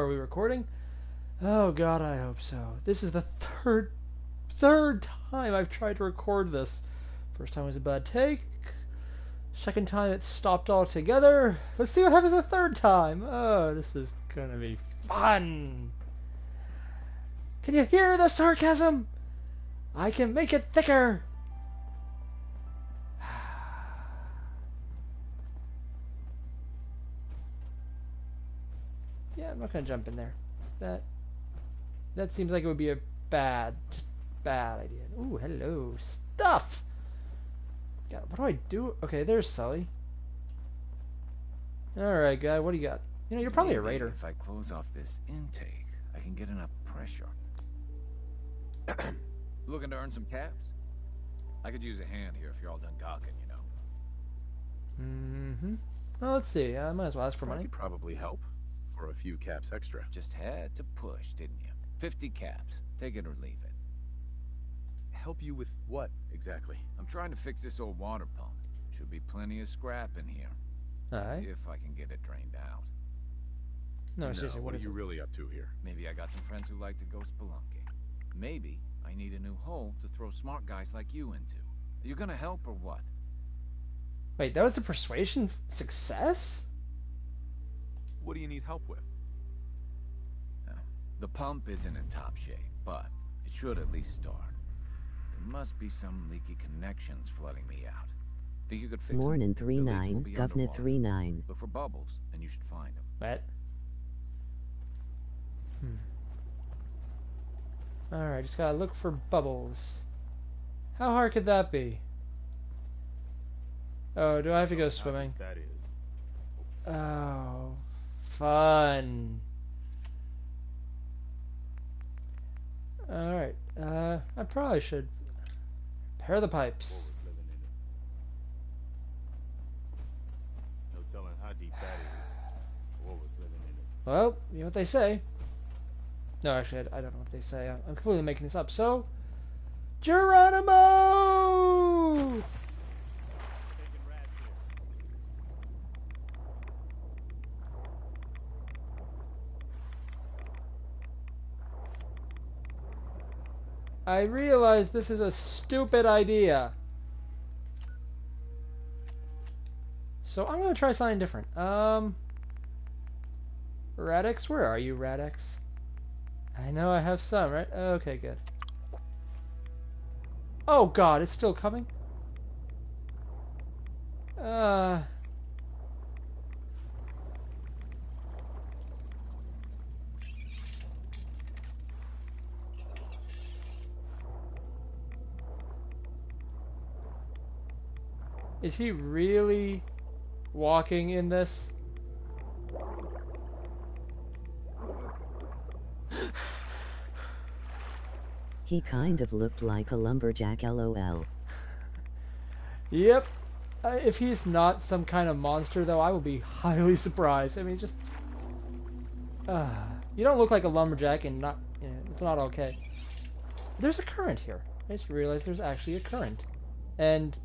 Are we recording? Oh god, I hope so. This is the third third time I've tried to record this. First time was a bad take. Second time it stopped altogether. Let's see what happens the third time. Oh, this is gonna be fun. Can you hear the sarcasm? I can make it thicker. Yeah, I'm not gonna jump in there. That that seems like it would be a bad, bad idea. Ooh, hello, stuff. God, what do I do? Okay, there's Sully. All right, guy, what do you got? You know, you're probably Maybe a raider. If I close off this intake, I can get enough pressure. Looking to earn some caps? I could use a hand here if you're all done gawking, you know. Mm-hmm. Well, let's see. I might as well ask for I money. could probably help for a few caps extra. Just had to push, didn't you? 50 caps. Take it or leave it. Help you with what exactly? I'm trying to fix this old water pump. Should be plenty of scrap in here. All right. If I can get it drained out. No, seriously, what what are you it? really up to here? Maybe I got some friends who like to go spelunking. Maybe I need a new hole to throw smart guys like you into. Are you gonna help or what? Wait, that was a persuasion success? What do you need help with? The pump isn't in top shape, but it should at least start. There must be some leaky connections flooding me out. Think you could fix Morning them? three The leaks will nine, be Governor underwater. three nine. Look for bubbles, and you should find them. What? Hmm. Alright, just gotta look for bubbles. How hard could that be? Oh, do I have to go swimming? That is. Oh, fun. Alright, uh, I probably should repair the pipes. What was living in it? No telling how deep that is. What was living in it? Well, you know what they say. No, actually, I, don't know what they say. I'm completely making this up. So, Geronimo! I realize this is a stupid idea. So I'm gonna try something different. Um, Rad-X, where are you, Rad-X? I know I have some, right? Okay, good. Oh God, it's still coming. Uh. Is he really walking in this? He kind of looked like a lumberjack lol. Yep. Uh, if he's not some kind of monster, though, I will be highly surprised. I mean, just. Uh, you don't look like a lumberjack, and not. You know, it's not okay. There's a current here. I just realized there's actually a current. And.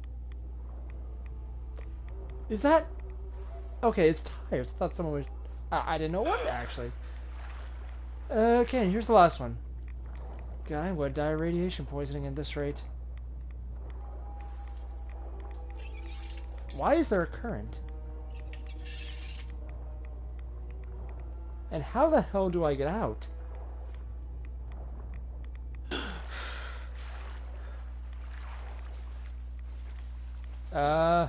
Is that. Okay, it's tires. I thought someone was. I, I didn't know what, actually. Okay, here's the last one. Guy I'm die of radiation poisoning at this rate. Why is there a current? And how the hell do I get out? Uh.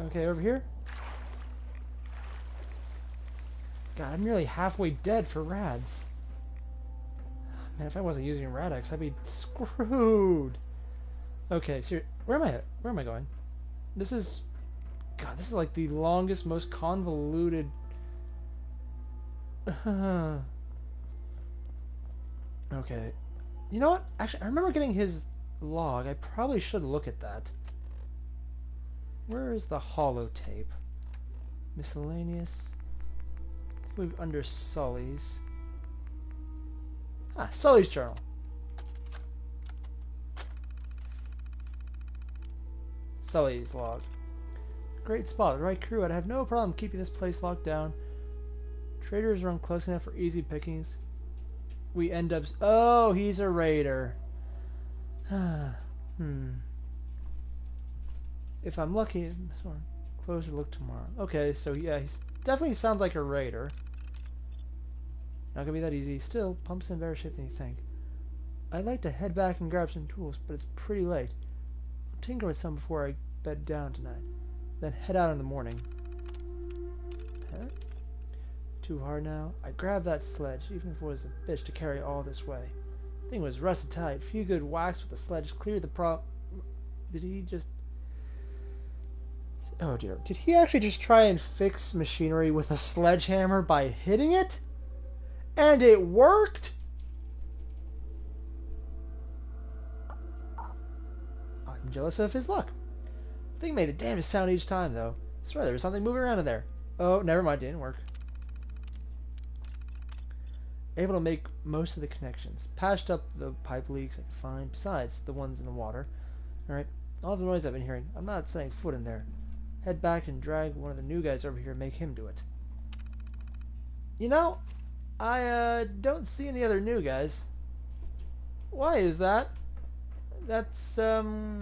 Okay, over here. God, I'm nearly halfway dead for rads. Man, if I wasn't using Rad-X, I'd be screwed. Okay, so where am I at? Where am I going? This is... God, this is like the longest, most convoluted... okay. You know what? Actually, I remember getting his log. I probably should look at that. Where is the holotape? Miscellaneous. Move under Sully's. Ah, Sully's journal. Sully's log. Great spot, right crew. I'd have no problem keeping this place locked down. Traders run close enough for easy pickings. We end up. Oh, he's a raider. hmm. If I'm lucky, closer look tomorrow. Okay, so yeah, he definitely sounds like a raider. Not gonna be that easy. Still, pump's in better shape than you think. I'd like to head back and grab some tools, but it's pretty late. I'll tinker with some before I bed down tonight. Then head out in the morning. Huh? Too hard now. I grabbed that sledge, even if it was a bitch to carry all this way. Thing was rusted tight. Few good whacks with the sledge cleared the prop. Did he just? Oh dear. Did he actually just try and fix machinery with a sledgehammer by hitting it? And it worked? I'm jealous of his luck. Thing made the damnedest sound each time, though. I swear there was something moving around in there. Oh, never mind, didn't work. Able to make most of the connections. Patched up the pipe leaks I could find, besides the ones in the water. Alright, all the noise I've been hearing, I'm not setting foot in there. Head back and drag one of the new guys over here and make him do it. You know, I uh, don't see any other new guys. Why is that? That's, um...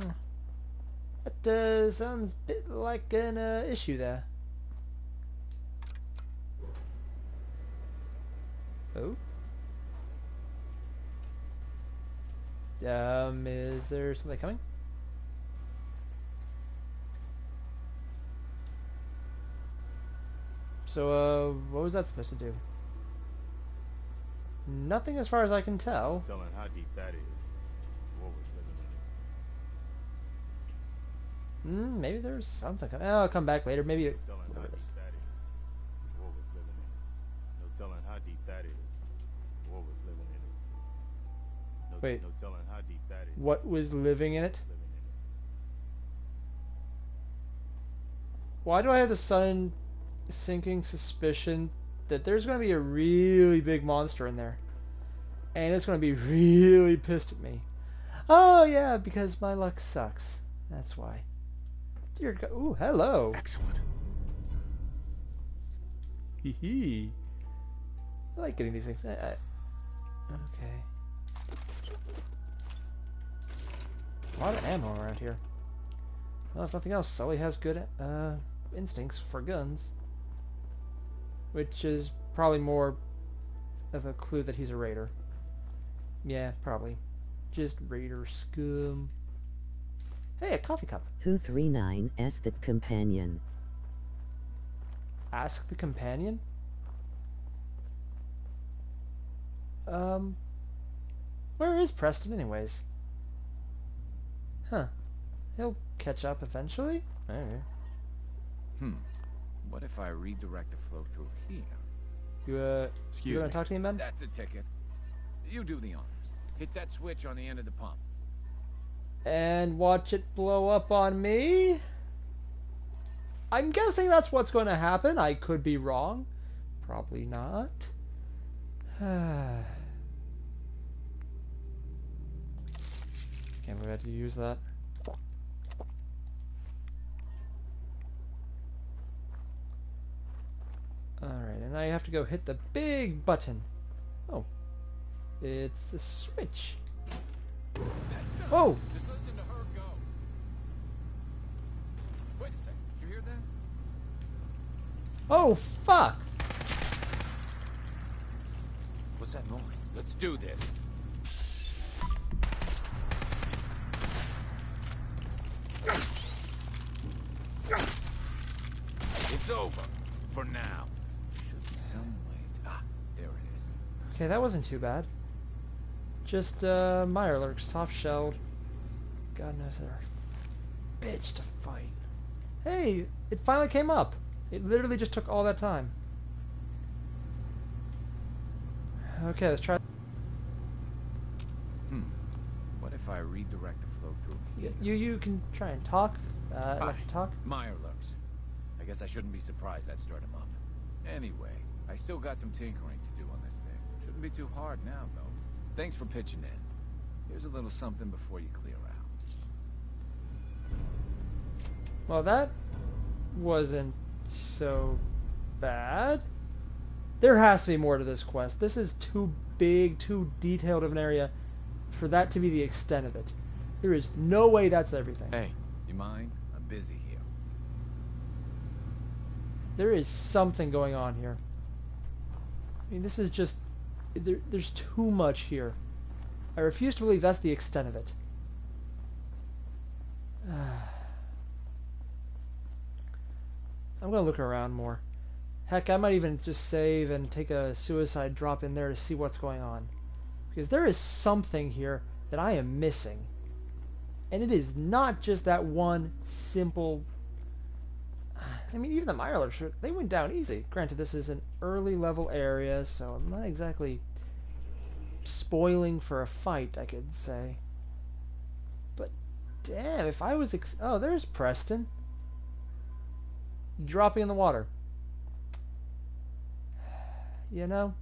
That uh, sounds a bit like an uh, issue there. Oh? Um, is there something coming? So, uh, what was that supposed to do? Nothing as far as I can tell. Telling how deep that is. What was living in it. Hmm, maybe there's something. Oh, I'll come back later. Maybe. No telling how deep that is. What was living in it. No telling how deep that is. What was living in it. No, Wait. no telling how deep that is. what was living in it? Living in it. Why do I have the sun sinking suspicion that there's going to be a really big monster in there? And it's going to be really pissed at me. Oh, yeah, because my luck sucks. That's why. Dear God. Ooh, hello. Excellent. Hee hee. I like getting these things. I, I, okay. A lot of ammo around here. Well, if nothing else, Sully has good uh, instincts for guns. Which is probably more of a clue that he's a raider. Yeah, probably. Just raider scum. Hey, a coffee cup. Who 39 S the companion. Ask the companion? Um, where is Preston, anyways? Huh. He'll catch up eventually? Maybe. Hmm. What if I redirect the flow through here? You, uh, you Excuse wanna me. talk to him, Ben? That's a ticket. You do the honors. Hit that switch on the end of the pump. And watch it blow up on me? I'm guessing that's what's going to happen. I could be wrong. Probably not. Can't believe I had to use that. Alright, and now you have to go hit the big button. Oh. It's a switch. Oh! Just listen to her go. Wait a second. Did you hear that? Oh, fuck! What's that noise? Let's do this. It's over. For now. Should be some way to... Ah, there it is. Okay, that wasn't too bad. Just, uh, Mirelurk, soft-shelled. God knows they're a bitch to fight. Hey, it finally came up. It literally just took all that time. Okay, let's try. Hmm. What if I redirect the flow through here? You you can try and talk. Uh, Hi. like to talk. Mirelurks. I guess I shouldn't be surprised that stirred him up. Anyway, I still got some tinkering to do on this thing. Shouldn't be too hard now, though. Thanks for pitching in. Here's a little something before you clear out. Well, that wasn't so bad. There has to be more to this quest. This is too big, too detailed of an area for that to be the extent of it. There is no way that's everything. Hey, you mind? I'm busy here. There is something going on here. I mean, this is just. There, there's too much here. I refuse to believe that's the extent of it. I'm gonna look around more. Heck, I might even just save and take a suicide drop in there to see what's going on. Because there is something here that I am missing. And it is not just that one simple. I mean, even the Mirelurks, they went down easy. Granted, this is an early level area, so I'm not exactly spoiling for a fight, I could say. But damn, if I was. Oh, there's Preston. Dropping in the water. You know?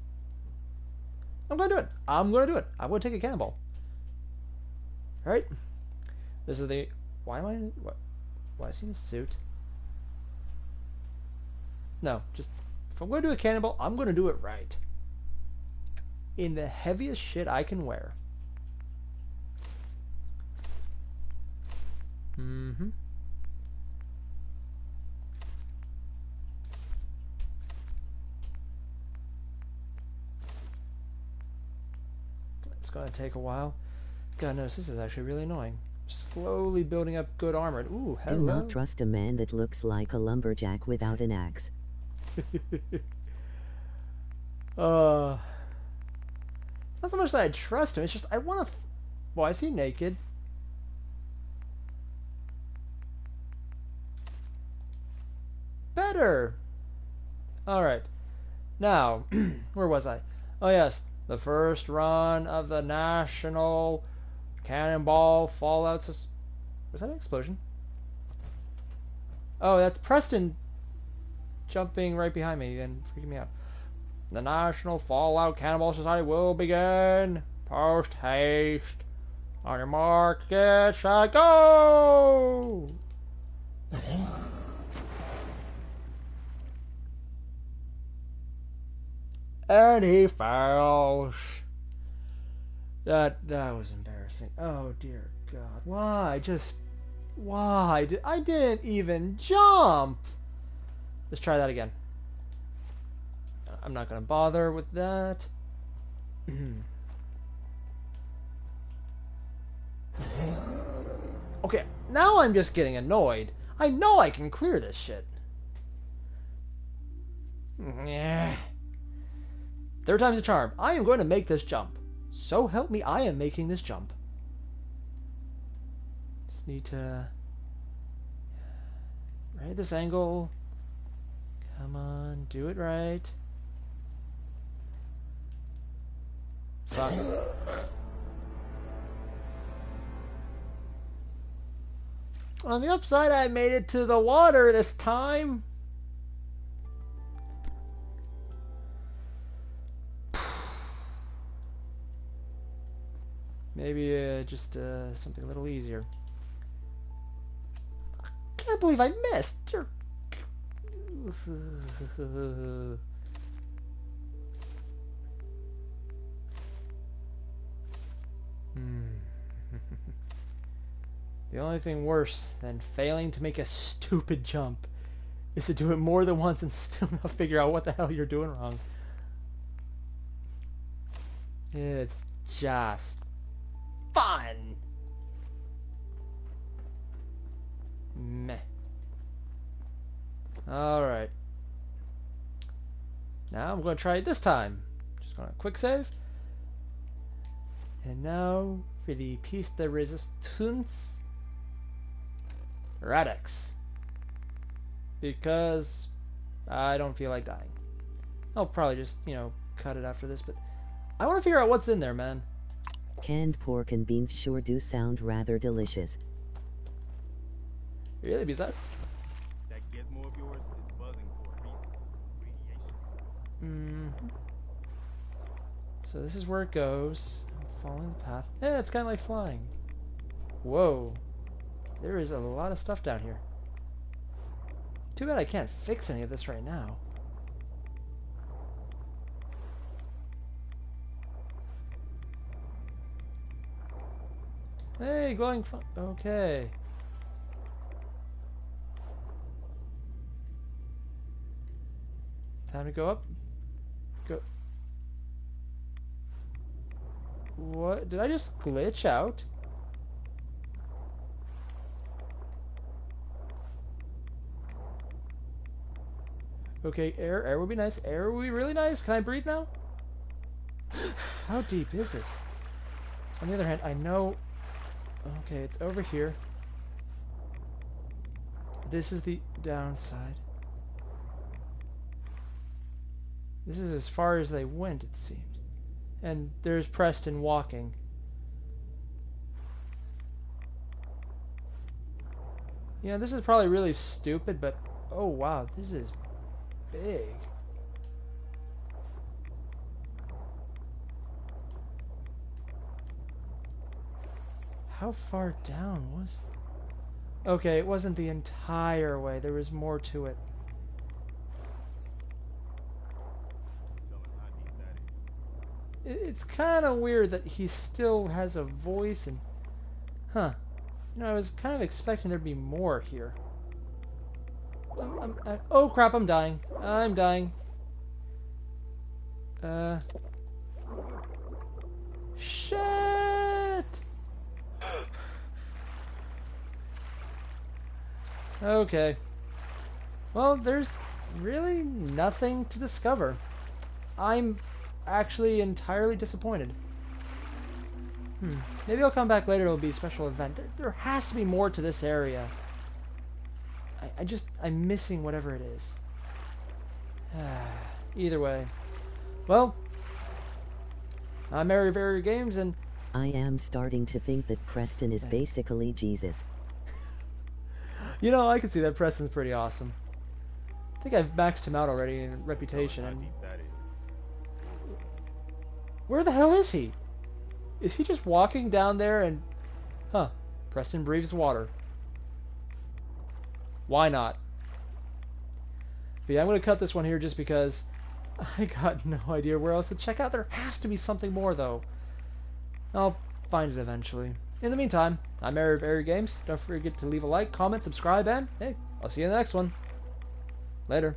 I'm gonna do it. I'm gonna do it. I'm gonna take a cannonball. Alright? This is the. Why am I. What? Why is he in a suit? No, just. If I'm gonna do a cannonball, I'm gonna do it right. In the heaviest shit I can wear. Mm hmm. It's gonna take a while. God knows this is actually really annoying. Slowly building up good armor. Ooh, hello. Do not trust a man that looks like a lumberjack without an axe. uh, not so much that I trust him. It's just I want to. F- Why is he naked? Better. All right. Now, where was I? Oh yes, the first run of the national cannonball fallout. Sus- was that an explosion? Oh, that's Preston jumping right behind me and freaking me out. The National Fallout Cannonball Society will begin. Post haste. On your mark, get set, go! and he fails. That that was embarrassing. Oh dear God! Why? Just why? Did, I didn't even jump. Let's try that again. I'm not gonna bother with that. okay, now I'm just getting annoyed. I know I can clear this shit. Yeah. Third time's a charm. I am going to make this jump. So help me, I am making this jump. Just need to... Right this angle. Come on, do it right. Fuck. On the upside, I made it to the water this time. Maybe uh, just uh, something a little easier. I can't believe I missed. You're-. Hmm. the only thing worse than failing to make a stupid jump is to do it more than once and still not figure out what the hell you're doing wrong. It's just fun. Alright. Now I'm going to try it this time. Just going to quick save. And now for the piece de resistance. Rad-X. Because I don't feel like dying. I'll probably just, you know, cut it after this, but I want to figure out what's in there, man. Canned pork and beans sure do sound rather delicious. Really? That gizmo of yours is buzzing for a reason. Radiation. Mm. So this is where it goes. I'm following the path. Yeah, it's kind of like flying. Whoa. There is a lot of stuff down here. Too bad I can't fix any of this right now. Hey, glowing fun. Okay. Time to go up. Go. What? Did I just glitch out? Okay, air, air would be nice. Air would be really nice. Can I breathe now? How deep is this? On the other hand, I know... Okay, it's over here. This is the downside. This is as far as they went, it seems. And there's Preston walking. You know, this is probably really stupid, but oh wow, this is big. How far down was... Okay, it wasn't the entire way. There was more to it. No telling how deep that is. It- It's kind of weird that he still has a voice and... Huh. You know, I was kind of expecting there'd be more here. I'm, I'm, I, oh crap, I'm dying. I'm dying. Uh... Shit! Okay. Well, there's really nothing to discover. I'm actually entirely disappointed. Hmm. Maybe I'll come back later. It'll be a special event. There, there has to be more to this area. I, I just I'm missing whatever it is. Either way, well, I'm Mary Very Games, and I am starting to think that Preston is basically Jesus. you know I can see that Preston's pretty awesome. I think I've maxed him out already in reputation. Where the hell is he? Is he just walking down there and... Huh. Preston breathes water. Why not? But yeah, I'm going to cut this one here just because I got no idea where else to check out. There has to be something more, though. I'll find it eventually. In the meantime, I'm Mary of Airier Games. Don't forget to leave a like, comment, subscribe, and hey, I'll see you in the next one. Later.